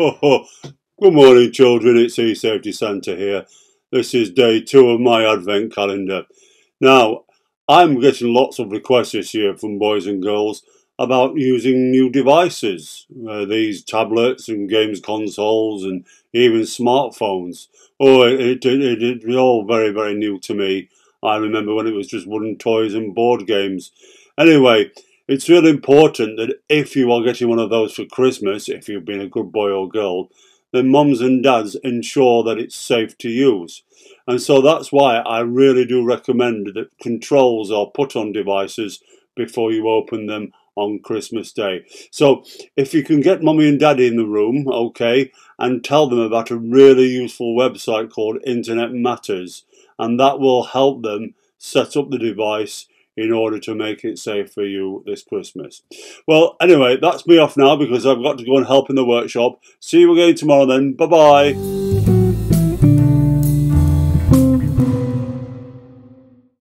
Good morning, children. It's eSafety Santa here. This is day two of my advent calendar. Now, I'm getting lots of requests this year from boys and girls about using new devices, uh, these tablets and games consoles and even smartphones. Oh, it, it, it, it's all very, very new to me. I remember when it was just wooden toys and board games. Anyway, it's really important that if you are getting one of those for Christmas, if you've been a good boy or girl, then mums and dads ensure that it's safe to use. And so that's why I really do recommend that controls are put on devices before you open them on Christmas Day. So if you can get mummy and daddy in the room, okay, and tell them about a really useful website called Internet Matters, and that will help them set up the device in order to make it safe for you this Christmas. Well, anyway, that's me off now because I've got to go and help in the workshop. See you again tomorrow then. Bye-bye.